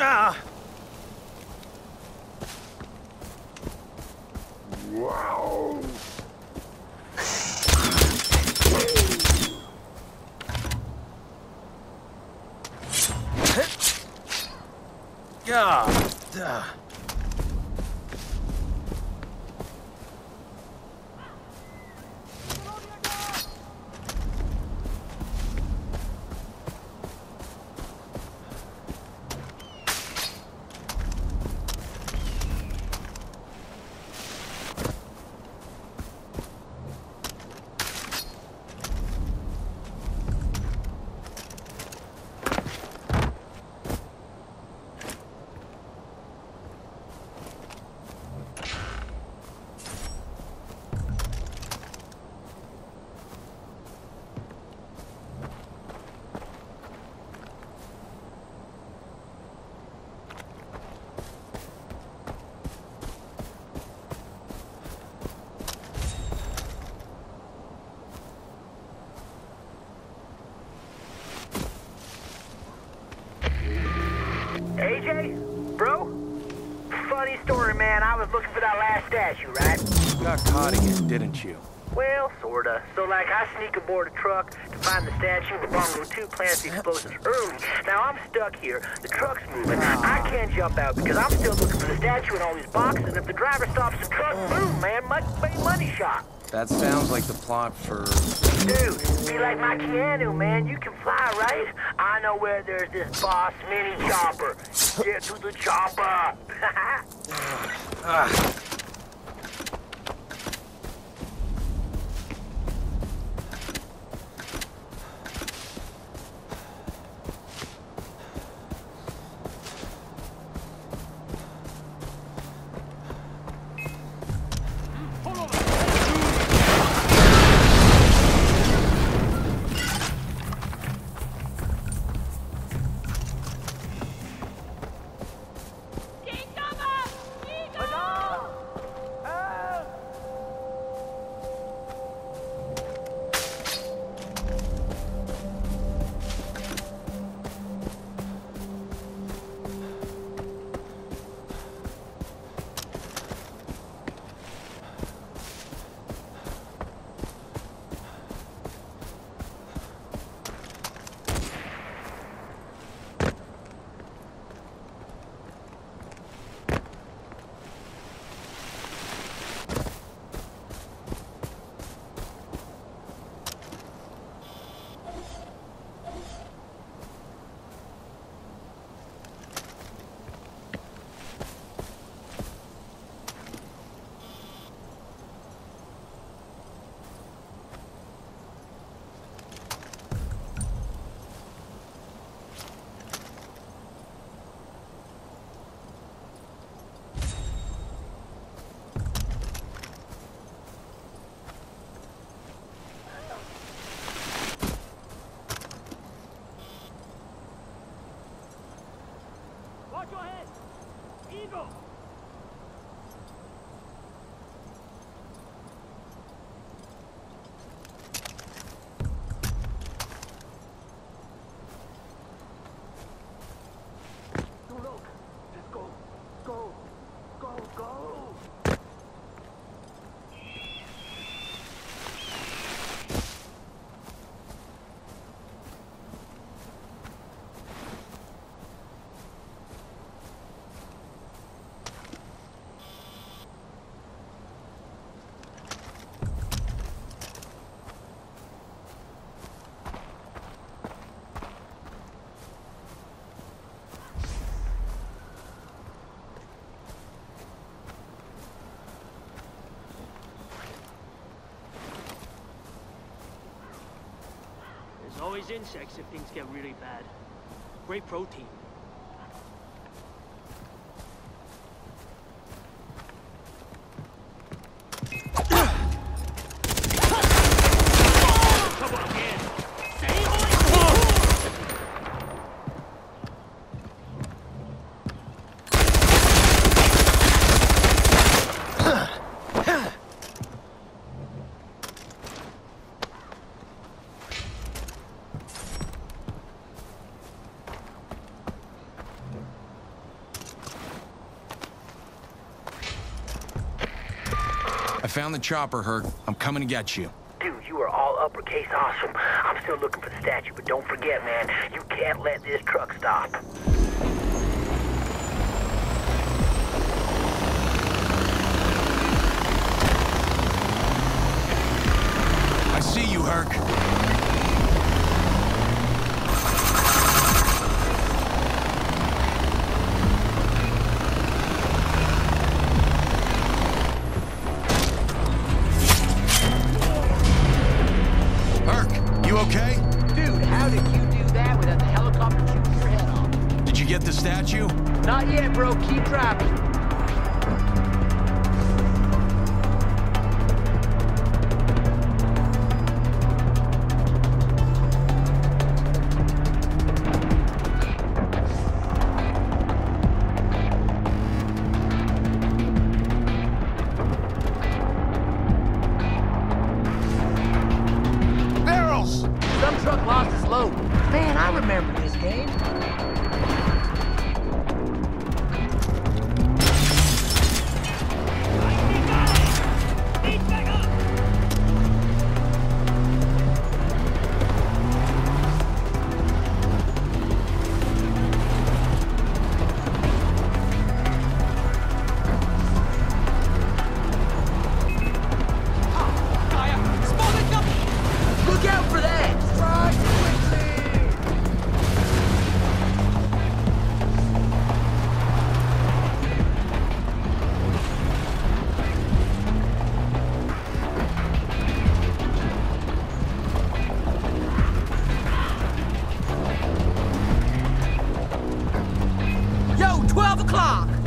Ah! Wow. God. Duh. AJ? Bro? Funny story, man. Last statue, right? You got caught again, didn't you? Well, sorta. So, like, I sneak aboard a truck to find the statue, but Bongo 2 plants the explosives early. Now, I'm stuck here. The truck's moving. I can't jump out because I'm still looking for the statue in all these boxes. And if the driver stops the truck, boom, man, big money shot. That sounds like the plot for... Dude, be like my Keanu, man. You can fly, right? I know where there's this boss mini chopper. Get to the chopper. Ah. Watch your head! Eagle! Always insects if things get really bad. Great protein. Come on, again. Stay on found the chopper, Hurk. I'm coming to get you. Dude, you are all uppercase awesome. I'm still looking for the statue, but don't forget, man, you can't let this truck stop. I see you. Hurk, load. Man, I remember this game. 12 o'clock!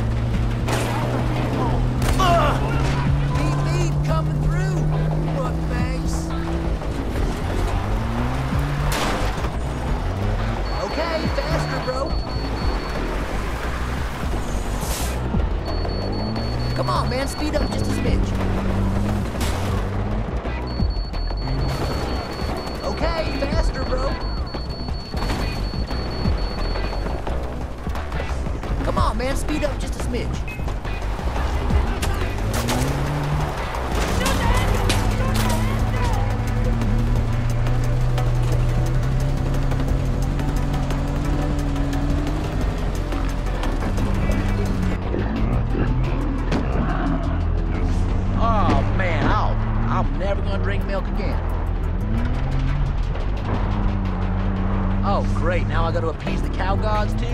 Gotta appease the cow gods too?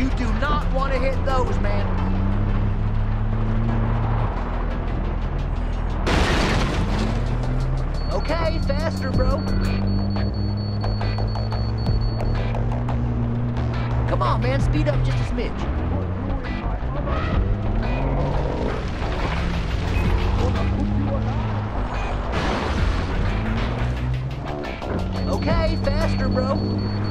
You do not want to hit those, man. Okay, faster, bro. Come on, man, speed up just a smidge. Okay, faster, bro.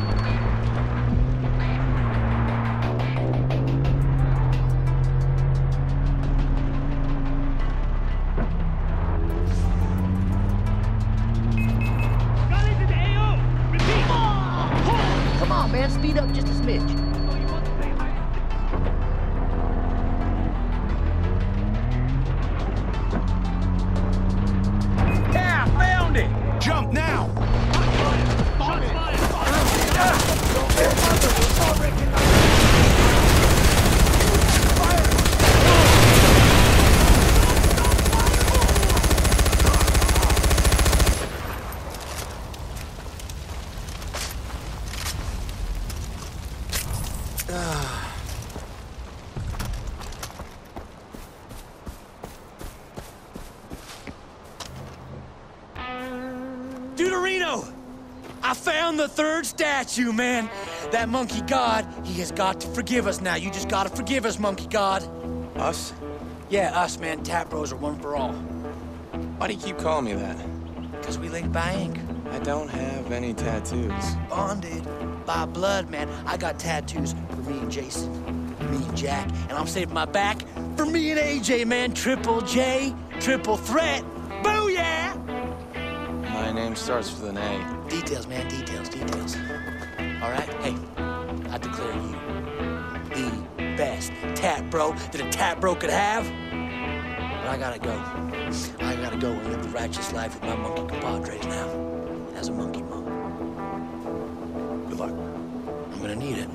I found the third statue, man. That monkey god, he has got to forgive us now. You just gotta forgive us, monkey god. Us? Yeah, us, man. Tap bros are one for all. Why do you keep calling me that? Because we linked by ink. I don't have any tattoos. Bonded by blood, man. I got tattoos for me and Jason, me and Jack, and I'm saving my back for me and AJ, man. Triple J, triple threat. Name starts with an A. Details, man, details, details. All right? Hey, I declare you the best tap bro that a tap bro could have. But I gotta go. I gotta go and live the righteous life with my monkey compadres now. As a monkey monk. Good luck. I'm gonna need it.